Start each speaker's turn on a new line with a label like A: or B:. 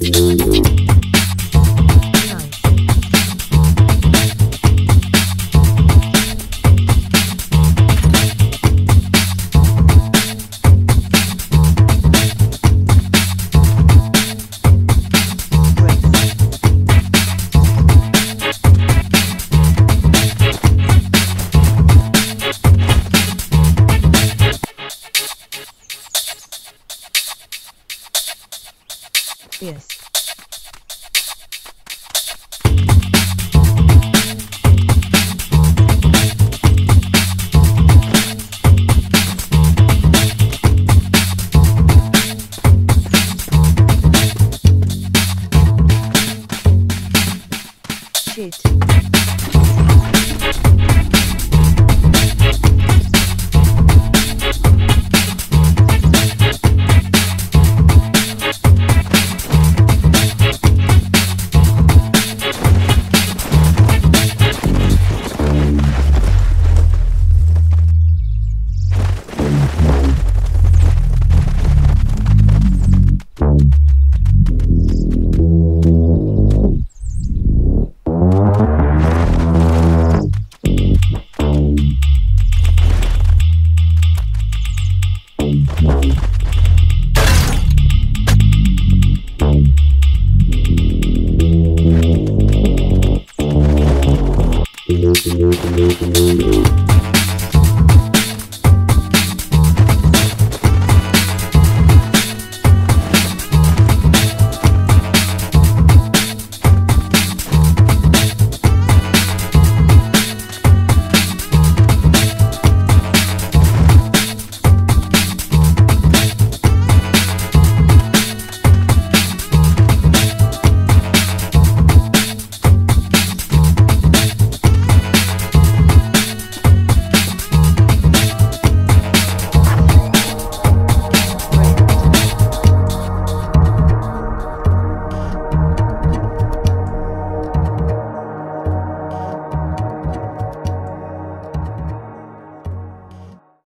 A: Thank you. Yes. Shit. Thank you.